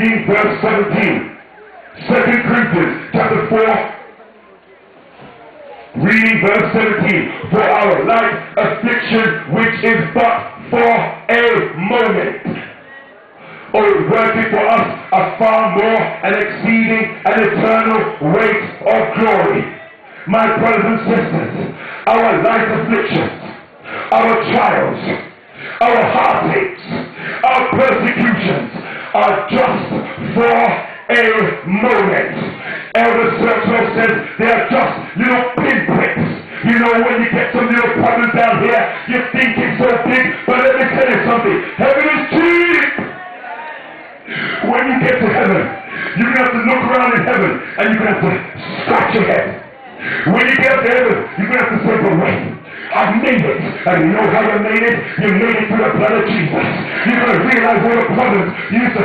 Reading verse 17. 2 Corinthians chapter 4. Reading verse 17. For our light affliction, which is but for a moment oh, or working for us a far more and exceeding an eternal weight of glory. My brothers and sisters, our life afflictions, our trials, our heartaches, our persecutions are just for a moment. Elder Churchill says they are just little pinpricks. You know, when you get some little problems down here, you think it's so big, but let me tell you something. Heaven is cheap. When you get to heaven, you're going to have to look around in heaven and you're going to have to scratch your head. When you get to heaven, you're going to have to say, but wait. I've made it. And you know how you made it? You made it through the blood of Jesus. You're going to realize what a problems you used to